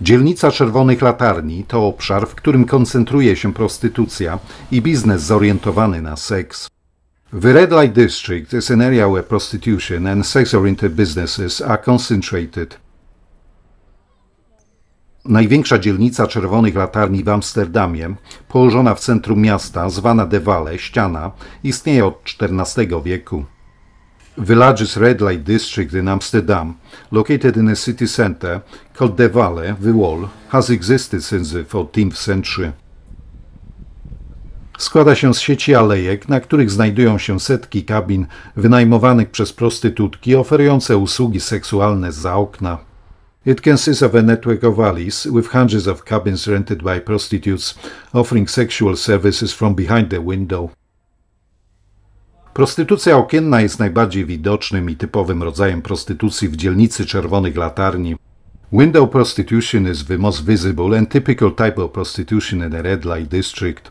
Dzielnica Czerwonych Latarni to obszar, w którym koncentruje się prostytucja i biznes zorientowany na seks. The Red Light District is an area where prostitution and sex-oriented businesses are concentrated. Największa dzielnica Czerwonych Latarni w Amsterdamie, położona w centrum miasta, zwana De Valle, ściana, istnieje od XIV wieku. The largest red light district in Amsterdam, located in a city center called De Valle, the Wall, has existed since the 14th century. Składa się z sieci alejek, na których znajdują się setki kabin wynajmowanych przez prostytutki oferujące usługi seksualne za okna. It consists of a network of alleys with hundreds of cabins rented by prostitutes offering sexual services from behind the window. Prostytucja okienna jest najbardziej widocznym i typowym rodzajem prostytucji w dzielnicy Czerwonych Latarni. Window prostitution is the most visible and typical type of prostitution in the red light district.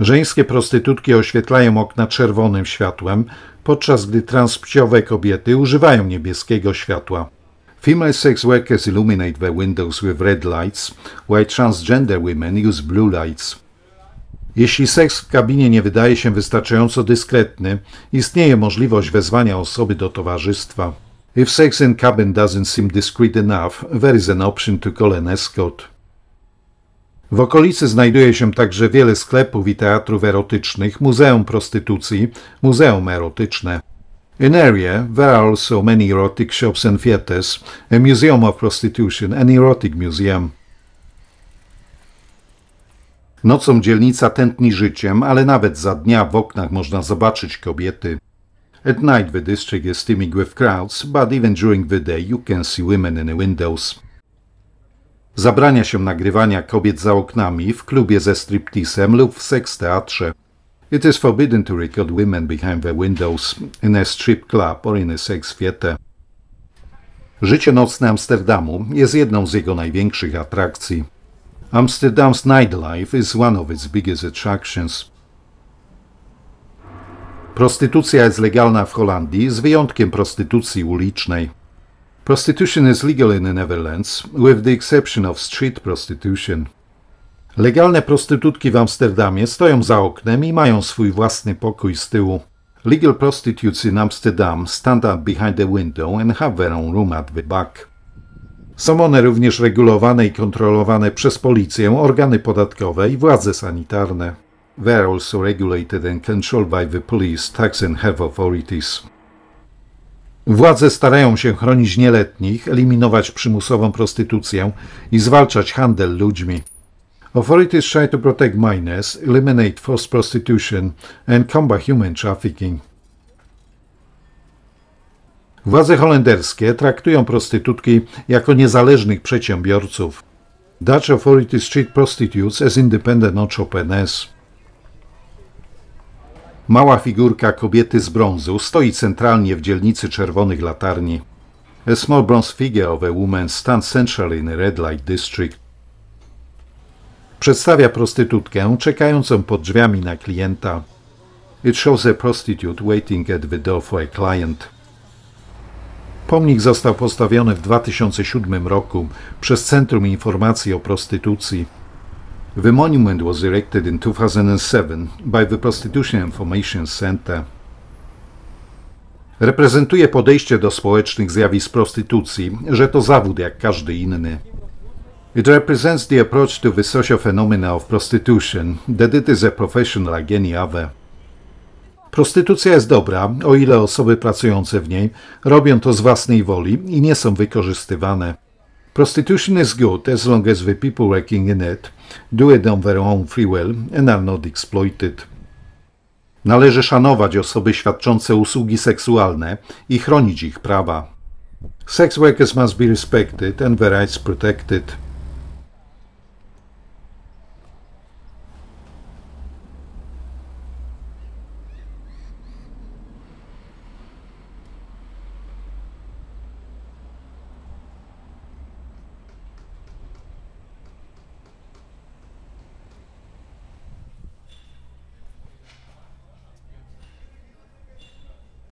Żeńskie prostytutki oświetlają okna czerwonym światłem, podczas gdy transpłciowe kobiety używają niebieskiego światła. Female sex workers illuminate their windows with red lights, while transgender women use blue lights. Jeśli seks w kabinie nie wydaje się wystarczająco dyskretny, istnieje możliwość wezwania osoby do towarzystwa. If sex in cabin doesn't seem discreet enough, there is an option to call an escort. W okolicy znajduje się także wiele sklepów i teatrów erotycznych, muzeum prostytucji, muzeum erotyczne. In area, there are also many erotic shops and theaters, a museum of prostitution, an erotic museum. Nocą dzielnica tętni życiem, ale nawet za dnia w oknach można zobaczyć kobiety. At night the district is teeming with crowds, but even during the day you can see women in the windows. Zabrania się nagrywania kobiet za oknami w klubie ze stripteasem lub w seks teatrze. It is forbidden to record women behind their windows in a strip club or in a sex theater. Życie nocne Amsterdamu jest jedną z jego największych atrakcji. Amsterdam's nightlife is one of its biggest attractions. Prostytucja jest legalna w Holandii z wyjątkiem prostytucji ulicznej. Prostitution is legal in the Netherlands, with the exception of street prostitution. Legalne prostytutki w Amsterdamie stoją za oknem i mają swój własny pokój z tyłu. Legal prostitutes in Amsterdam stand up behind the window and have their own room at the back. Są one również regulowane i kontrolowane przez policję, organy podatkowe i władze sanitarne. They are also regulated and controlled by the police, tax and health authorities. Władze starają się chronić nieletnich, eliminować przymusową prostytucję i zwalczać handel ludźmi. Authorities try to protect minors, eliminate forced prostitution and combat human trafficking. Władze holenderskie traktują prostytutki jako niezależnych przedsiębiorców. Dutch authorities treat prostitutes as independent entrepreneurs. Mała figurka kobiety z brązu stoi centralnie w dzielnicy czerwonych latarni. A small bronze figure of a woman stands centrally in red light district. Przedstawia prostytutkę czekającą pod drzwiami na klienta. It shows a prostitute waiting at the door for a client. Pomnik został postawiony w 2007 roku przez Centrum Informacji o Prostytucji. The monument was erected in 2007 by the Prostitution Information Center. Reprezentuje podejście do społecznych zjawisk prostytucji, że to zawód jak każdy inny. It represents the approach to the social phenomena of prostitution, that it is a profession like any other. Prostytucja jest dobra, o ile osoby pracujące w niej robią to z własnej woli i nie są wykorzystywane. Prostitution is good as long as the people working in it do it on their own free will and are not exploited. Należy szanować osoby świadczące usługi seksualne i chronić ich prawa. Sex workers must be respected and their rights protected.